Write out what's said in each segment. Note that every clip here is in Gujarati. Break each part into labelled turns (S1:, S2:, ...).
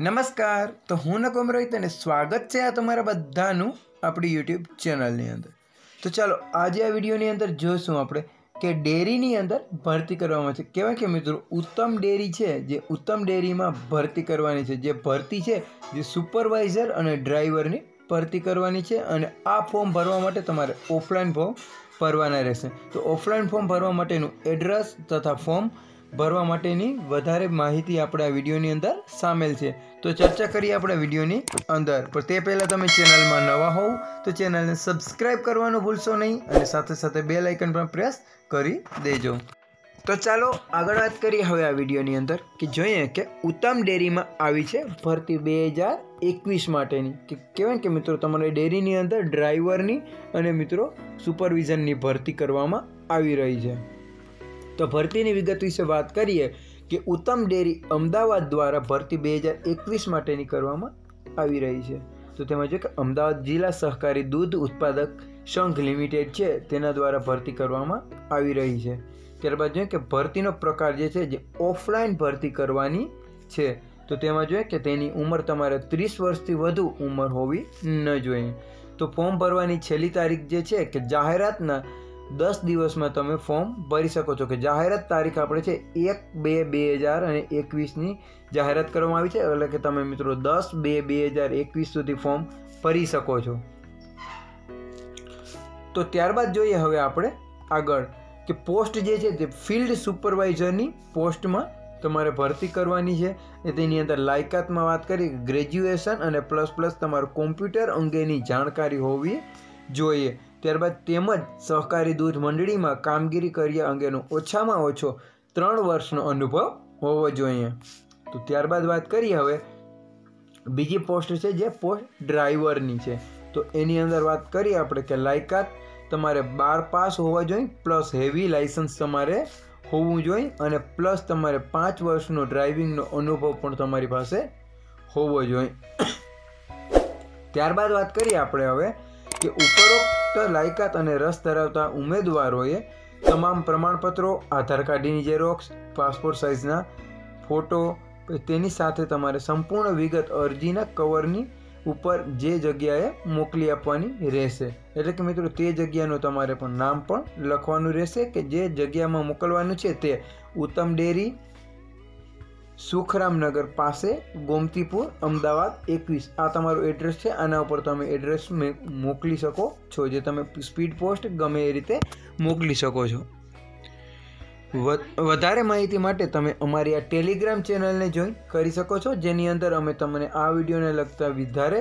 S1: નમસ્કાર. તો હું નકુમ રોહિત અને સ્વાગત છે આ તમારા બધાનું આપણી યુટ્યુબ ચેનલની અંદર. તો ચાલો, આજે આ વિડીયોની અંદર જોઈશું આપણે કે ડેરીની અંદર ભરતી કરવામાં છે. કહેવાય કે મિત્રો, ઉત્તમ ડેરી છે, જે ઉત્તમ ડેરીમાં ભરતી કરવાની છે. જે ભરતી છે, જે સુપરવાઇઝર અને ડ્રાઈવરની ભરતી કરવાની છે અને આ ફોર્મ ભરવા માટે તમારે ઓફલાઈન ફોર્મ ભરવાના રહેશે. તો ઓફલાઈન ફોર્મ ભરવા માટેનું એડ્રેસ તથા ફોર્મ ભરવા માટેની વધારે માહિતી આપણે આ વિડીયોની અંદર સામેલ છે. તો ચર્ચા કરીએ આપણે વિડીયોની અંદર. પણ તે પહેલાં તમે ચેનલમાં નવા હોવ, તો ચેનલને સબસ્ક્રાઈબ કરવાનું ભૂલશો નહીં અને સાથે સાથે બે લાઇકન પણ પ્રેસ કરી દેજો. તો ચાલો આગળ વાત કરીએ હવે આ વિડીયોની અંદર કે જોઈએ કે ઉત્તમ ડેરીમાં આવી છે ભરતી બે હજાર એકવીસ માટેની. કે કહેવાય કે મિત્રો તમારે ડેરીની અંદર ડ્રાઈવરની અને મિત્રો સુપરવિઝનની ભરતી કરવામાં આવી રહી છે. તો ભરતીની વિગત વિશે વાત કરીએ કે ઉત્તમ ડેરી અમદાવાદ દ્વારા ભરતી બે હજાર એકવીસ માટેની કરવામાં આવી રહી છે. તો તેમાં જો કે અમદાવાદ જિલ્લા સહકારી દૂધ ઉત્પાદક સંઘ લિમિટેડ છે, તેના દ્વારા ભરતી કરવામાં આવી રહી છે. ત્યારબાદ જોઈએ કે ભરતીનો પ્રકાર જે છે, જે ઓફલાઈન ભરતી કરવાની છે, તો તેમાં જોઈએ કે તેની ઉંમર તમારે ત્રીસ વર્ષથી વધુ ઉંમર હોવી ન જોઈએ. તો ફોર્મ ભરવાની છેલ્લી તારીખ જે છે, કે જાહેરાતના દસ દિવસમાં તમે ફોર્મ ભરી શકો છો કે જાહેરાત તારીખ આપણે છે એક બે બે હજાર અને એકવીસની જાહેરાત કરવામાં આવી છે. એટલે કે તમે મિત્રો દસ બે બે હજાર એકવીસ સુધી ફોર્મ ભરી શકો છો. તો ત્યારબાદ જોઈએ હવે આપણે આગળ કે પોસ્ટ જે છે તે ફિલ્ડ સુપરવાઇઝરની પોસ્ટમાં તમારે ભરતી કરવાની છે. એ તેની અંદર લાયકાતમાં વાત કરી ગ્રેજ્યુએશન અને પ્લસ પ્લસ તમારું કોમ્પ્યુટર અંગેની જાણકારી હોવી જોઈએ. ત્યારબાદ તેમજ સહકારી દૂધ મંડળીમાં કામગીરી કર્યા અંગેનો ઓછામાં ઓછો ત્રણ વર્ષનો અનુભવ હોવો જોઈએ. તો ત્યારબાદ વાત કરીએ હવે, બીજી પોસ્ટ છે જે પોસ્ટ ડ્રાઈવરની છે. તો એની અંદર વાત કરીએ આપણે કે લાયકાત તમારે બાર પાસ હોવા જોઈએ, પ્લસ હેવી લાઇસન્સ તમારે હોવું જોઈએ અને પ્લસ તમારે પાંચ વર્ષનો ડ્રાઇવિંગનો અનુભવ પણ તમારી પાસે હોવો જોઈએ. ત્યારબાદ વાત કરીએ આપણે હવે કે ઉપરોક્ત લાયકાત અને રસ ધરાવતા ઉમેદવારોએ તમામ પ્રમાણપત્રો, આધાર કાર્ડની ઝેરોક્સ પાસપોર્ટ સાઇઝના ફોટો તેની સાથે તમારે સંપૂર્ણ વિગત અરજીના કવરની ઉપર જે જગ્યાએ મોકલી આપવાની રહેશે. એટલે કે મિત્રો, તે જગ્યાનું તમારે પણ નામ પણ લખવાનું રહેશે કે જે જગ્યામાં મોકલવાનું છે તે ઉત્તમ ડેરી સુખરામનગર પાસે ગોમતીપુર, અમદાવાદ, એકવીસ. આ તમારું એડ્રેસ છે. આના ઉપર તમે એડ્રેસ મોકલી શકો છો. જે તમે સ્પીડ પોસ્ટ ગમે એ રીતે મોકલી શકો છો. વધારે માહિતી માટે તમે અમારી આ ટેલિગ્રામ ચેનલને જોઈન કરી શકો છો. જેની અંદર અમે તમને આ વિડીયોને લગતા વધારે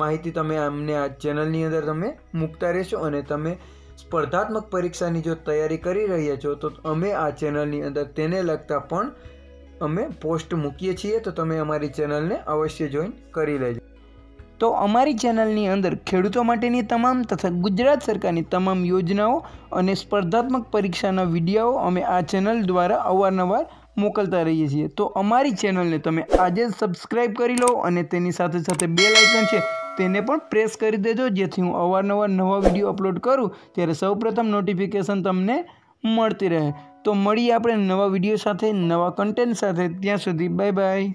S1: માહિતી તમે અમને આ ચેનલની અંદર તમે મૂકતા રહેશો અને તમે સ્પર્ધાત્મક પરીક્ષાની જો તૈયારી કરી રહ્યા છો, તો અમે આ ચેનલની અંદર તેને લગતા પણ અમે પોસ્ટ મૂકીએ છીએ તો તમે અમારી ચેનલને અવશ્ય જોઈન કરી લેજો. તો અમારી ચેનલની અંદર ખેડૂતો માટેની તમામ તથા ગુજરાત સરકારની તમામ યોજનાઓ અને સ્પર્ધાત્મક પરીક્ષાના વીડિયો અમે આ ચેનલ દ્વારા અવારનવાર મોકલતા રહીએ છીએ. તો અમારી ચેનલને તમે આજે જ સબસ્ક્રાઈબ કરી લો અને તેની સાથે સાથે બે લાઇકન છે તેને પણ પ્રેસ કરી દેજો. જેથી હું અવારનવાર નવા વીડિયો અપલોડ કરું ત્યારે સૌપ્રથમ નોટિફિકેશન તમને મળતી રહે. તો મળીએ આપણે નવા વીડિયો સાથે નવા કન્ટેન્ટ સાથે. ત્યાં સુધી બાય બાય